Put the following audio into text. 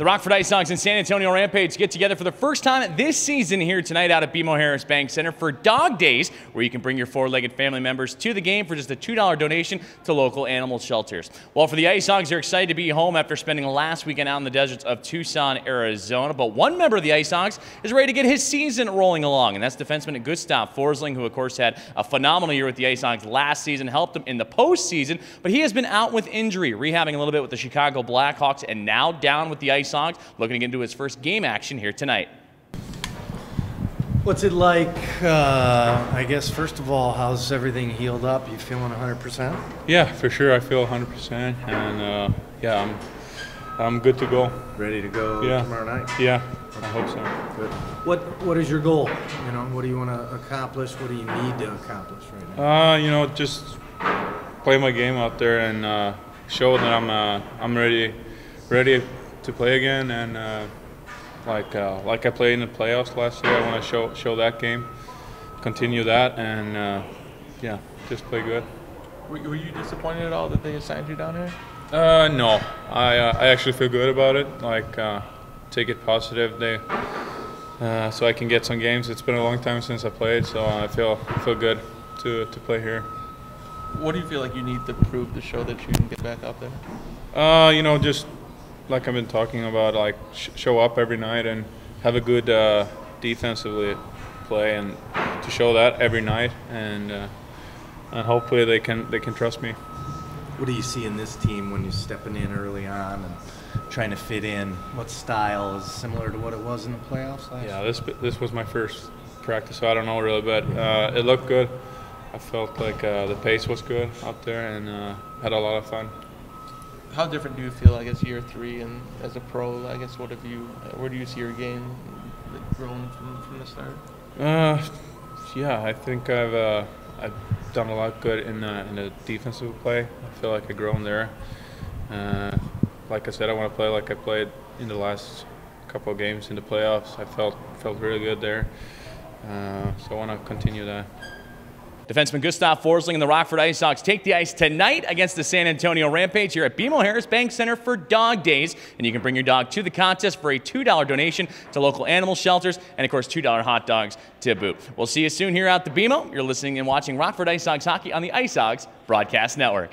The Rockford Ice Hogs and San Antonio Rampage get together for the first time this season here tonight out at BMO Harris Bank Center for Dog Days, where you can bring your four-legged family members to the game for just a $2 donation to local animal shelters. Well, for the Ice Hogs, they're excited to be home after spending last weekend out in the deserts of Tucson, Arizona. But one member of the Ice Hogs is ready to get his season rolling along, and that's defenseman Gustav Forsling, who of course had a phenomenal year with the Ice Hogs last season, helped them in the postseason, but he has been out with injury, rehabbing a little bit with the Chicago Blackhawks, and now down with the Ice Hogs, looking to get into his first game action here tonight. What's it like? Uh, I guess first of all, how's everything healed up? You feeling 100%? Yeah, for sure. I feel 100%, and uh, yeah, I'm I'm good to go. Ready to go Yeah. tomorrow night? Yeah, I hope so. Good. What What is your goal? You know, what do you want to accomplish? What do you need to accomplish right now? Uh, you know, just play my game out there and uh, show that I'm uh, I'm ready ready to play again, and uh, like uh, like I played in the playoffs last year, I want to show show that game, continue that, and uh, yeah, just play good. Were, were you disappointed at all that they assigned you down here? Uh, no, I uh, I actually feel good about it. Like uh, take it positive. They uh, so I can get some games. It's been a long time since I played, so I feel feel good to to play here. What do you feel like you need to prove to show that you can get back out there? Uh, you know, just like I've been talking about, like sh- show up every night and have a good uh, defensively play, and to show that every night, and uh, and hopefully they can they can trust me. What do you see in this team when you're stepping in early on and trying to fit in? What style is similar to what it was in the playoffs last Yeah, this this was my first practice, so I don't know really, but uh, it looked good. I felt like uh, the pace was good out there, and uh, had a lot of fun. How different do you feel, I guess, year three and as a pro? I guess, what have you, where do you see your game like, grown from, from the start? Uh, yeah, I think I've uh, I've done a lot good in uh, in the defensive play. I feel like I've grown there. Uh, like I said, I want to play like I played in the last couple of games in the playoffs. I felt felt really good there. Uh, so I want to continue that. Defenseman Gustav Forsling and the Rockford Ice Hogs take the ice tonight against the San Antonio Rampage here at BMO Harris Bank Center for Dog Days. And you can bring your dog to the contest for a $2 donation to local animal shelters and, of course, $2 hot dogs to boot. We'll see you soon here at the BMO. You're listening and watching Rockford Ice Hogs hockey on the Ice Hogs Broadcast Network.